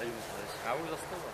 أيوة معلش هعمل ده اسطوره